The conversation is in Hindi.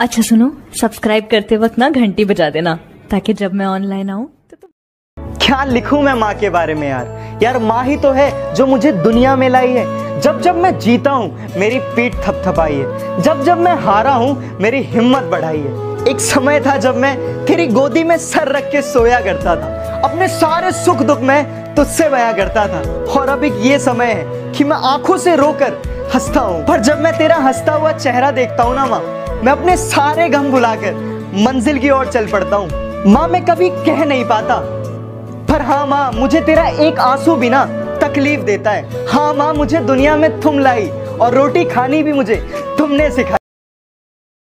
अच्छा सुनो सब्सक्राइब करते वक्त ना घंटी बजा देना, ताकि जब मैं ऑनलाइन आऊँ तो तुम क्या लिखूं मैं माँ के बारे में यार? यार माँ ही तो है जो मुझे दुनिया में लाई है। जब जब मैं जीता हूँ, मेरी पीठ थपथपाई है। जब जब मैं हारा हूँ, मेरी हिम्मत बढ़ाई है। एक समय था जब मैं तेरी गोदी में सर रख के सोया करता था। अपने सारे सुख दुख में तुझसे बया करता था। और अब एक ये समय है कि मैं आँखों से रोकर हंसता हूँ। पर जब मैं तेरा हंसता हुआ चेहरा देखता हूँ ना माँ मैं अपने सारे गम भुलाकर मंजिल की ओर चल पड़ता हूँ। माँ, मैं कभी कह नहीं पाता। पर हाँ माँ, मुझे तेरा एक आँसू भी ना तकलीफ़ देता है। हाँ माँ, मुझे दुनिया में तुम लाई और रोटी खानी भी मुझे तुमने सिखाई।